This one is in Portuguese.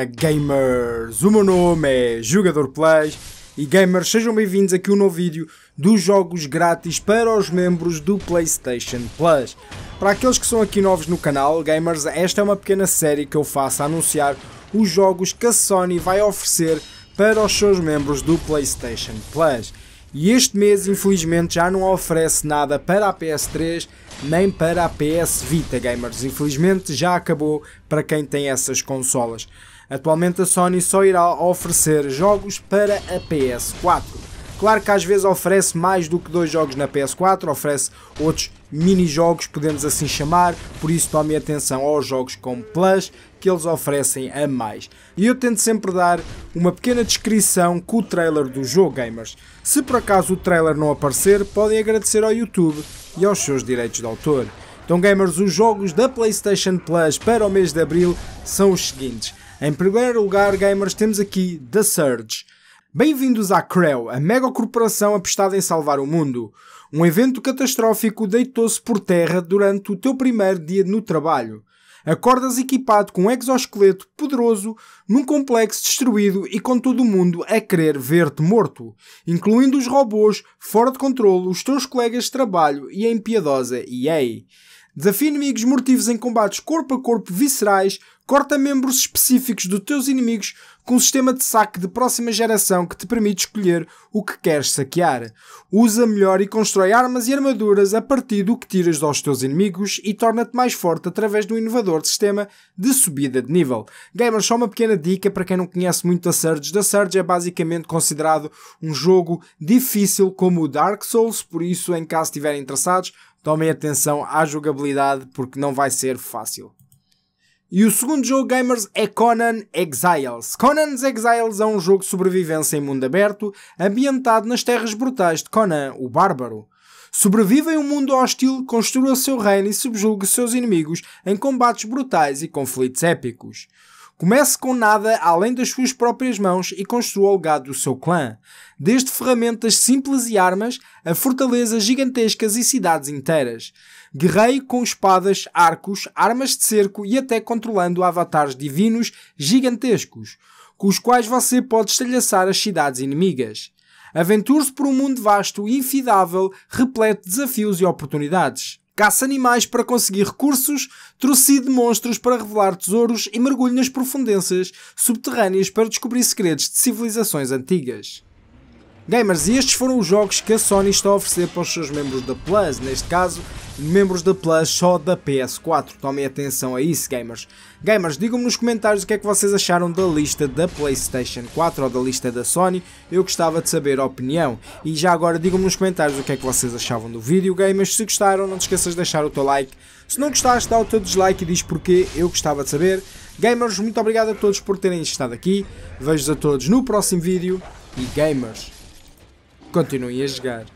Viva gamers! O meu nome é Jogador Play e gamers sejam bem-vindos aqui a um novo vídeo dos jogos grátis para os membros do PlayStation Plus. Para aqueles que são aqui novos no canal, gamers, esta é uma pequena série que eu faço a anunciar os jogos que a Sony vai oferecer para os seus membros do PlayStation Plus. E este mês, infelizmente, já não oferece nada para a PS3 nem para a PS Vita Gamers. Infelizmente, já acabou para quem tem essas consolas. Atualmente, a Sony só irá oferecer jogos para a PS4. Claro que às vezes oferece mais do que dois jogos na PS4, oferece outros mini-jogos, podemos assim chamar, por isso tome atenção aos jogos com Plus que eles oferecem a mais. E eu tento sempre dar uma pequena descrição com o trailer do jogo gamers. Se por acaso o trailer não aparecer, podem agradecer ao YouTube e aos seus direitos de autor. Então gamers, os jogos da PlayStation Plus para o mês de Abril são os seguintes. Em primeiro lugar, gamers, temos aqui The Surge. Bem-vindos à Creu, a mega corporação apostada em salvar o mundo. Um evento catastrófico deitou-se por terra durante o teu primeiro dia no trabalho. Acordas equipado com um exoesqueleto poderoso num complexo destruído e com todo o mundo a querer ver-te morto, incluindo os robôs fora de controle, os teus colegas de trabalho e a impiedosa EA. Desafia inimigos mortivos em combates corpo a corpo viscerais, corta membros específicos dos teus inimigos com um sistema de saque de próxima geração que te permite escolher o que queres saquear. Usa melhor e constrói armas e armaduras a partir do que tiras dos teus inimigos e torna-te mais forte através do inovador sistema de subida de nível. Gamers, só uma pequena dica para quem não conhece muito a Surge. Da Surge é basicamente considerado um jogo difícil como o Dark Souls, por isso, em caso estiverem interessados, tomem atenção à jogabilidade porque não vai ser fácil. E o segundo jogo gamers é Conan Exiles. Conan's Exiles é um jogo de sobrevivência em mundo aberto, ambientado nas terras brutais de Conan, o Bárbaro. Sobrevive em um mundo hostil, construa seu reino e subjuga seus inimigos em combates brutais e conflitos épicos. Comece com nada além das suas próprias mãos e construa o legado do seu clã, desde ferramentas simples e armas a fortalezas gigantescas e cidades inteiras. Guerreie com espadas, arcos, armas de cerco e até controlando avatares divinos gigantescos, com os quais você pode estilhaçar as cidades inimigas. Aventure-se por um mundo vasto e infidável, repleto de desafios e oportunidades. Caça animais para conseguir recursos, trocide monstros para revelar tesouros e mergulhe nas profundezas subterrâneas para descobrir segredos de civilizações antigas. Gamers, e estes foram os jogos que a Sony está a oferecer para os seus membros da Plus, neste caso, membros da Plus só da PS4. Tomem atenção a isso, gamers. Gamers, digam-me nos comentários o que é que vocês acharam da lista da PlayStation 4 ou da lista da Sony. Eu gostava de saber a opinião. E já agora digam-me nos comentários o que é que vocês achavam do vídeo, gamers. Se gostaram, não te esqueças de deixar o teu like. Se não gostaste, dá o teu dislike e diz porquê. Eu gostava de saber. Gamers, muito obrigado a todos por terem estado aqui. Vejo-vos a todos no próximo vídeo. E gamers, Continuem a jogar.